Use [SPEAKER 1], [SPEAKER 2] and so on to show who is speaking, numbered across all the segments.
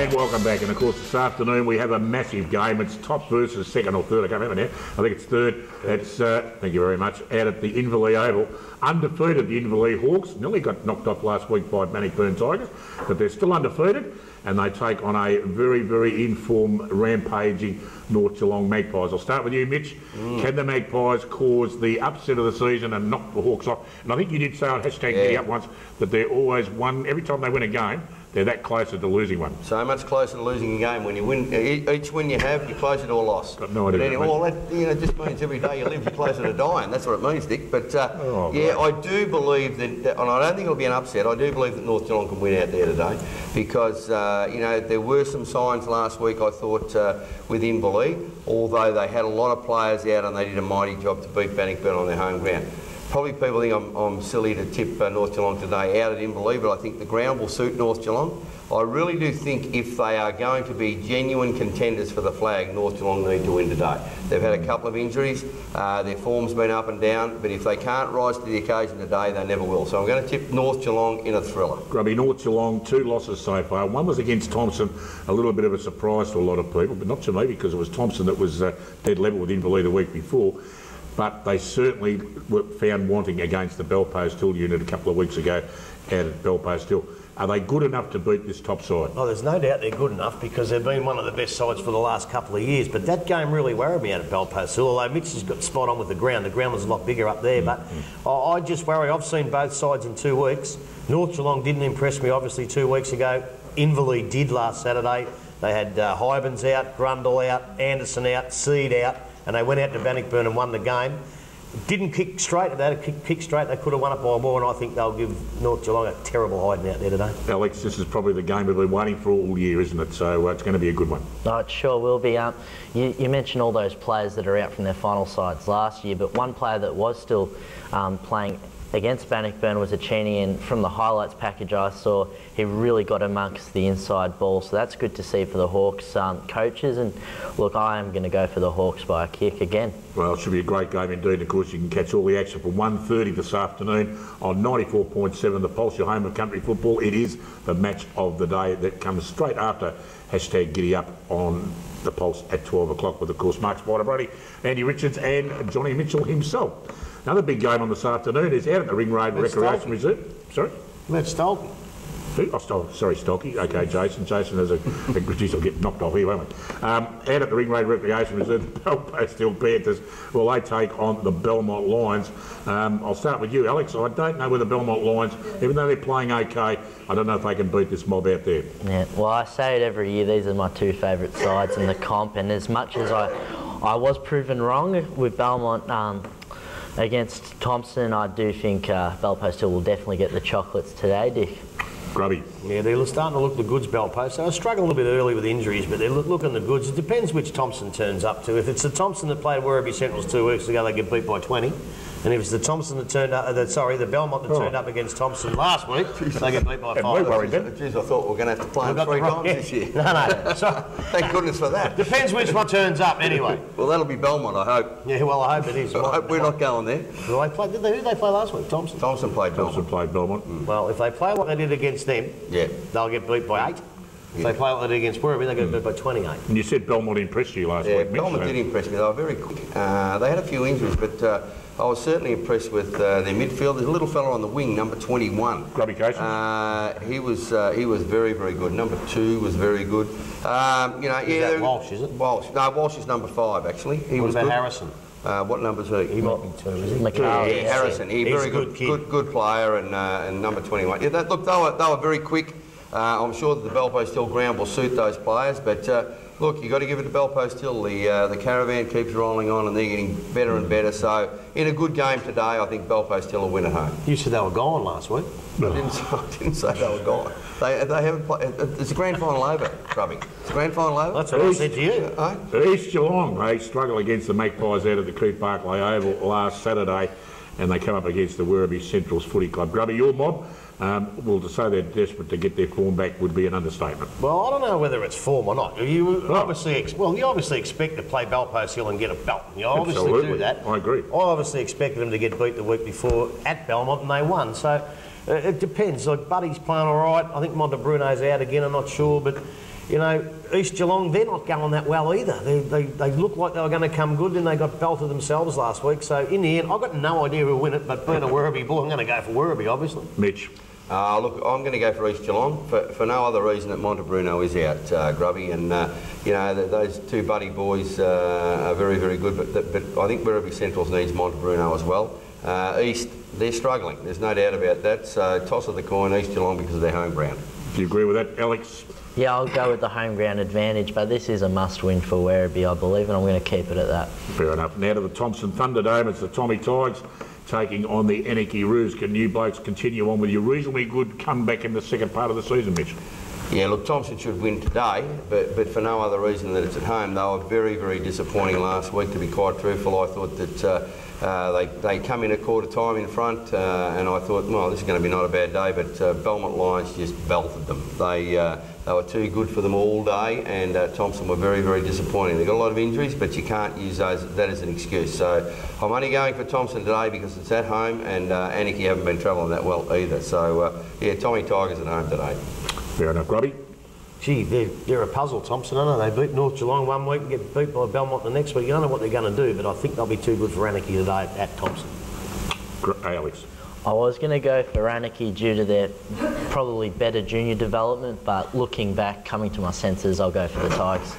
[SPEAKER 1] And welcome back. And of course, this afternoon we have a massive game. It's top versus second or third. I can't remember now. I think it's third. It's uh, thank you very much. Out at the Inverleigh Oval, undefeated the Inverleigh Hawks. Nearly got knocked off last week by Bannockburn Tigers, but they're still undefeated. And they take on a very, very informed, rampaging North Geelong Magpies. I'll start with you, Mitch. Mm. Can the Magpies cause the upset of the season and knock the Hawks off? And I think you did say on hashtag Giddy Up once that they're always one every time they win a game. They're that closer to losing one.
[SPEAKER 2] So much closer to losing a game when you win. Each win you have, you're closer to a loss.
[SPEAKER 1] Got no idea
[SPEAKER 2] But anyway, well, that you know, just means every day you live, you're closer to dying. That's what it means, Dick. But uh,
[SPEAKER 1] Oh,
[SPEAKER 2] yeah. I do believe that, that- and I don't think it'll be an upset. I do believe that North Geelong can win out there today because uh, you know there were some signs last week. I thought uh, with Inverleigh, although they had a lot of players out and they did a mighty job to beat Bannockburn on their home ground. Probably people think I'm, I'm silly to tip uh, North Geelong today out at Inverleigh, but I think the ground will suit North Geelong. I really do think if they are going to be genuine contenders for the flag, North Geelong need to win today. They've had a couple of injuries, uh, their form's been up and down, but if they can't rise to the occasion today, they never will. So I'm going to tip North Geelong in a thriller.
[SPEAKER 1] Grubby North Geelong, two losses so far. One was against Thomson, a little bit of a surprise to a lot of people, but not to me because it was Thomson that was uh, dead level with Inverleigh the week before. But they certainly were found wanting against the Bell Post Hill unit a couple of weeks ago out at Bell Post Hill. Are they good enough to beat this top side?
[SPEAKER 3] Oh, there's no doubt they're good enough because they've been one of the best sides for the last couple of years. But that game really worried me out at Bell Post Hill. Although Mitch has got spot on with the ground, the ground was a lot bigger up there. But I, I just worry. I've seen both sides in two weeks. North Geelong didn't impress me, obviously, two weeks ago. Inverleigh did last Saturday. They had uh, Hybens out, Grundle out, Anderson out, Seed out, and they went out to Bannockburn and won the game. Didn't kick straight. If they had kicked kick straight, they could have won it by more, and I think they'll give North Geelong a terrible hiding out there today.
[SPEAKER 1] Alex, this is probably the game we've been waiting for all year, isn't it? So uh, it's going to be a good one.
[SPEAKER 4] No, it sure will be. Um, you, you mentioned all those players that are out from their final sides last year, but one player that was still um, playing against Bannockburn was Achini, and from the highlights package I saw, he really got amongst the inside ball, so that's good to see for the Hawks um, coaches. And look, I am going to go for the Hawks by a kick again.
[SPEAKER 1] Well, it should be a great game indeed. Of course, you can catch all the action from 1.30 this afternoon on 94.7 The Pulse, your home of country football. It is the match of the day that comes straight after hashtag Giddy Up on The Pulse at 12 o'clock with, of course, Mark Spider Brody, Andy Richards and Johnny Mitchell himself. Another big game on this afternoon is out at the Ring Road Recreation. Reserve. Sorry?
[SPEAKER 3] Let's Stolky.
[SPEAKER 1] Oh, Stol- sorry, Stolky. Okay, Jason. Jason has a, geez, I'll get knocked off here, won't we? Um, out at the Ring Road Recreation Reserve, the Bell Post Hill Panthers, well, they take on the Belmont Lions. Um, I'll start with you, Alex. I don't know whether Belmont Lions, even though they're playing okay, I don't know if they can beat this mob out there.
[SPEAKER 4] Yeah, well, I say it every year. These are my two favourite sides in the comp, and as much as I, I was proven wrong with Belmont um, against Thomson, I do think uh, Bell Post Hill will definitely get the chocolates today, Dick.
[SPEAKER 1] Grubby.
[SPEAKER 3] Yeah, they're starting to look the goods Bell Post. They were struggling a little bit early with injuries, but they're look- looking the goods. It depends which Thomson turns up to. If it's the Thomson that played Werribee Centrals two weeks ago, they get beat by 20. And if it's the Thomson that turned up, uh, the, sorry, the Belmont that turned up against Thomson last week, they get beat by five.
[SPEAKER 1] we're worried then.
[SPEAKER 2] Jeez, I thought we were going to have to play them
[SPEAKER 3] got the
[SPEAKER 2] three
[SPEAKER 3] wrong-
[SPEAKER 2] times this year.
[SPEAKER 3] No, no. So,
[SPEAKER 2] Thank goodness for that.
[SPEAKER 3] depends which one turns up anyway.
[SPEAKER 2] Well, that'll be Belmont, I hope.
[SPEAKER 3] Yeah, well, I hope it is.
[SPEAKER 2] I hope we're not going there.
[SPEAKER 3] Well, they played, did they, who did they play last week? Thomson.
[SPEAKER 2] Thomson played
[SPEAKER 1] Thomson
[SPEAKER 2] Belmont.
[SPEAKER 1] played Belmont.
[SPEAKER 3] Well, if they play what they did against them,
[SPEAKER 2] Yeah.
[SPEAKER 3] they'll get beat by eight. If they play what they did against Werribee, they get beat by 28.
[SPEAKER 1] And you said Belmont impressed you last
[SPEAKER 2] Yeah,
[SPEAKER 1] week, Mitch.
[SPEAKER 2] Belmont
[SPEAKER 1] so-
[SPEAKER 2] did impress me. They were very quick. Uh, they had a few injuries, but uh, I was certainly impressed with uh, their midfield. There's a little fella on the wing, number 21.
[SPEAKER 1] Grubby Casey.
[SPEAKER 2] Uh, he was uh, he was very very good. Number two was very good. Um, you know, yeah.
[SPEAKER 3] that Walsh, is it?
[SPEAKER 2] Walsh. No, Walsh is number five actually. He
[SPEAKER 3] What
[SPEAKER 2] was
[SPEAKER 3] about
[SPEAKER 2] good.
[SPEAKER 3] Harrison?
[SPEAKER 2] Uh, what number's he?
[SPEAKER 3] He might be two, is he?
[SPEAKER 4] McCarthy.
[SPEAKER 2] Yeah, Harrison. He
[SPEAKER 3] He's
[SPEAKER 2] very
[SPEAKER 3] a
[SPEAKER 2] good,
[SPEAKER 3] good kid.
[SPEAKER 2] good, good player, and uh, and number 21. Yeah, that, look, they were they were very quick. Uh, I'm sure that the Bell Post Hill ground will suit those players, but uh, look, you've got to give it to Bell Post Hill. The uh, the caravan keeps rolling on, and they're getting better and better. So, in a good game today, I think Bell Post Hill will win at home.
[SPEAKER 3] You said they were gone last week.
[SPEAKER 2] I didn't, say- I didn't say they were gone. They, they haven't played. It's a grand final over, Grubby. It's a grand final over.
[SPEAKER 3] That's what I said to you.
[SPEAKER 2] Eh?
[SPEAKER 1] East Geelong, they struggle against the Magpies out of the Creek Barclay Oval last Saturday. and they come up against the Werribee Central's Footy Club. Grubby, your mob, um, well, to say they're desperate to get their form back would be an understatement.
[SPEAKER 3] Well, I don't know whether it's form or not. You obviously, ex- well, you obviously expect to play Bell Post Hill and get a belt. You obviously
[SPEAKER 1] Absolutely.
[SPEAKER 3] do that.
[SPEAKER 1] I agree.
[SPEAKER 3] I obviously expected them to get beat the week before at Belmont, and they won. So uh, it depends. Like Buddy's playing all right. I think Montebruno's out again. I'm not sure, but you know, East Geelong, they're not going that well either. They, they, they look like they were going to come good, then they got belted themselves last week. So in the end, I've got no idea who'll win it, but being a Werribee boy, I'm going to go for Werribee, obviously.
[SPEAKER 1] Mitch,
[SPEAKER 2] Uh, look, I'm going to go for East Geelong for, for no other reason that Montebruno is out, uh, Grubby, and uh, you know th- those two buddy boys uh, are very, very good. But, th- but I think Werribee Centrals needs Montebruno as well. Uh, East, they're struggling. There's no doubt about that. So toss of the coin, East Geelong because of their home ground.
[SPEAKER 1] do you agree with that? Alex?
[SPEAKER 4] Yeah, I'll go with the home ground advantage, but this is a must-win for Werribee, I believe, and I'm going to keep it at that.
[SPEAKER 1] Fair enough. Now to the Thomson Thunderdome. It's the Tommy Tigers taking on the Anakie Roos. Can you blokes continue on with your reasonably good comeback in the second part of the season, Mitch?
[SPEAKER 2] Yeah, look, Thomson should win today, but, but for no other reason than it's at home. They were very, very disappointing last week, to be quite truthful. I thought that uh, uh, they, they come in a quarter time in front, uh, and I thought, well, this is going to be not a bad day, but uh, Belmont Lions just belted them. They, uh, they were too good for them all day, and uh, Thomson were very, very disappointing. They got a lot of injuries, but you can't use those, that as an excuse. So I'm only going for Thomson today because it's at home, and uh, Anakie haven't been travelling that well either. So, uh, yeah, Tommy Tigers at home today.
[SPEAKER 1] Fair enough, Grubby.
[SPEAKER 3] Gee, they're, they're a puzzle, Thomson, aren't they? They beat North Geelong one week and get beat by Belmont the next week. You don't know what they're going to do, but I think they'll be too good for Anakie today at, at Thomson.
[SPEAKER 1] Gr- Alex.
[SPEAKER 4] I was going to go for Anakie due to their probably better junior development, but looking back, coming to my senses, I'll go for the Tigers.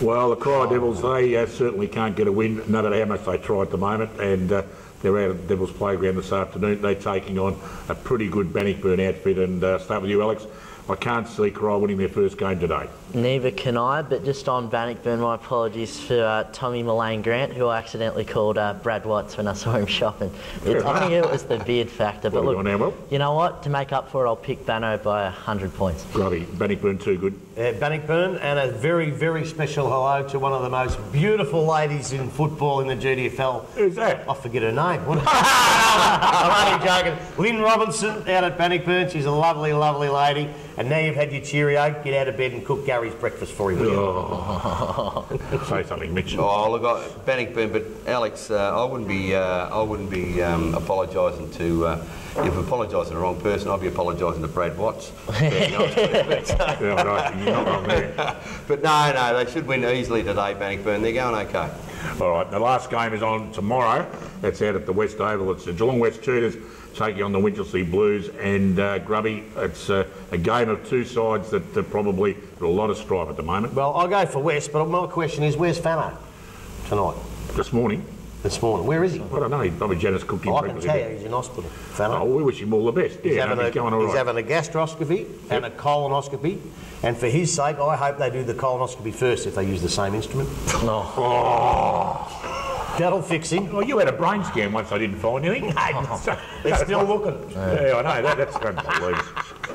[SPEAKER 1] Well, the Corio Devils, they uh, certainly can't get a win, no matter how much they try at the moment, and uh, they're out at Devils Playground this afternoon. They're taking on a pretty good Bannockburn outfit, and uh, start with you, Alex. I can't see Corio winning their first game today.
[SPEAKER 4] Neither can I, but just on Bannockburn, my apologies for uh, Tommy Mullane Grant, who I accidentally called uh, Brad Watts when I saw him shopping. It, I think it was the beard factor, but
[SPEAKER 1] Well
[SPEAKER 4] look,
[SPEAKER 1] done, Amwell.
[SPEAKER 4] you know what? To make up for it, I'll pick Banno by 100 points.
[SPEAKER 1] Grubby, Bannockburn too good.
[SPEAKER 3] Uh, Bannockburn, and a very, very special hello to one of the most beautiful ladies in football in the GDFL.
[SPEAKER 1] Who's that?
[SPEAKER 3] I forget her name. I'm only joking. Lynn Robinson out at Bannockburn. She's a lovely, lovely lady. And now you've had your Cheerio, get out of bed and cook Gary's breakfast for him. will you?
[SPEAKER 1] Say something, Mitch.
[SPEAKER 2] Oh, look, I, Bannockburn, but Alex, uh, I wouldn't be, uh, I wouldn't be um, apologising to. Uh, if apologising to the wrong person, I'd be apologising to Brad Watts. But,
[SPEAKER 1] Yeah, right, you're not wrong there.
[SPEAKER 2] but no, no, they should win easily today, Bannockburn. They're going okay.
[SPEAKER 1] All right, the last game is on tomorrow. It's out at the West Oval. It's the Geelong West Cheetahs taking on the Winchelsea Blues and uh, Grubby. It's uh, a game of two sides that uh, probably got a lot of strife at the moment.
[SPEAKER 3] Well, I'll go for West, but my question is, where's Fano tonight,
[SPEAKER 1] This morning,
[SPEAKER 3] this morning? Where is he?
[SPEAKER 1] I don't know, He's probably Janice cooked him oh,
[SPEAKER 3] I can
[SPEAKER 1] breakfast.
[SPEAKER 3] tell you he's in hospital. Fano.
[SPEAKER 1] Oh, we wish him all the best.
[SPEAKER 3] He's,
[SPEAKER 1] Yeah,
[SPEAKER 3] having,
[SPEAKER 1] no,
[SPEAKER 3] a,
[SPEAKER 1] he's going all
[SPEAKER 3] he's
[SPEAKER 1] right.
[SPEAKER 3] having a gastroscopy and a colonoscopy. And for his sake, I hope they do the colonoscopy first if they use the same instrument. No, oh. That'll fix him.
[SPEAKER 1] Oh, you had a brain scan once I didn't find anything.
[SPEAKER 3] They're still looking.
[SPEAKER 1] Yeah, I know. That, that's going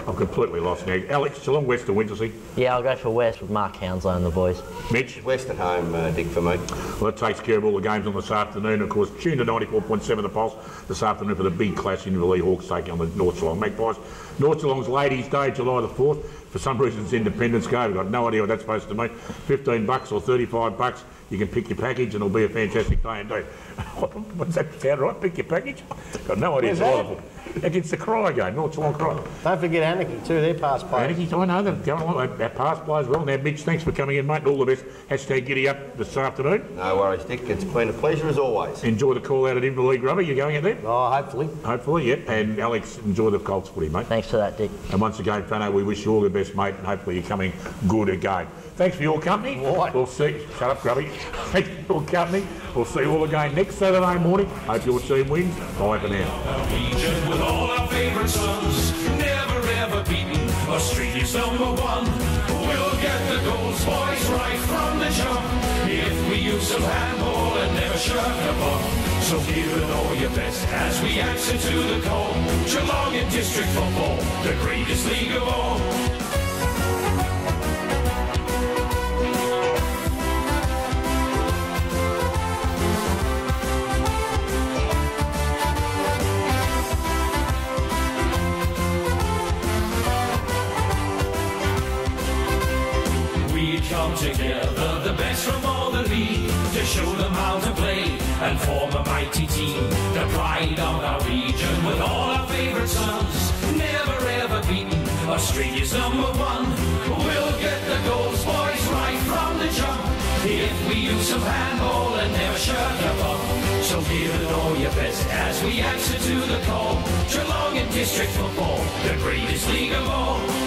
[SPEAKER 1] to lose. I'm completely lost now. Alex, Geelong West to Winchelsea.
[SPEAKER 4] Yeah, I'll go for West with Mark Hounslow and the boys.
[SPEAKER 1] Mitch.
[SPEAKER 2] West at home, uh, Dick, for me.
[SPEAKER 1] Well, that takes care of all the games on this afternoon. Of course, tune to 94.7 The Pulse this afternoon for the big clash Inverleigh Hawks taking on the North Geelong Magpies. North Geelong's Ladies' Day, July the 4th. For some reason, it's Independence Day. We've got no idea what that's supposed to mean. 15 bucks or 35 bucks. You can pick your package and it'll be a fantastic day indeed. What's that sound right? Pick your package? Got no idea.
[SPEAKER 3] Where's
[SPEAKER 1] It's
[SPEAKER 3] that?
[SPEAKER 1] wonderful. Against the Cry game, North Geelong Cry.
[SPEAKER 3] Don't forget Anakie too, they're past players.
[SPEAKER 1] Anakie, I know that. Going on, that pass play as well. Now, Mitch, thanks for coming in, mate. All the best. Hashtag giddy up this afternoon.
[SPEAKER 2] No worries, Dick. It's been a pleasure as always.
[SPEAKER 1] Enjoy the call out at Inverleigh Rubber. You're going out there?
[SPEAKER 3] Oh, hopefully.
[SPEAKER 1] Hopefully, yep. And Alex, enjoy the Colts footy, mate.
[SPEAKER 4] Thanks for that, Dick.
[SPEAKER 1] And once again, Fano, we wish you all the best, mate, and hopefully you're coming good again. Thanks for your company.
[SPEAKER 3] Right.
[SPEAKER 1] We'll see. Shut up, Grubby. Thanks for your company. We'll see you all again next Saturday morning. Hope your team wins. Bye for now.
[SPEAKER 5] We'll get the goals, boys, right from the jump. If we use some handball and never shirk ball. So give it all your best as we answer to the call. Geelong in district football, the greatest league of all. Region with all our favourite sons. Never ever beaten, Australia's number one. We'll get the goals, boys, right from the jump. If we use some handball and never shut the bum. So give it all your best as we answer to the call. Geelong in district football, the greatest league of all.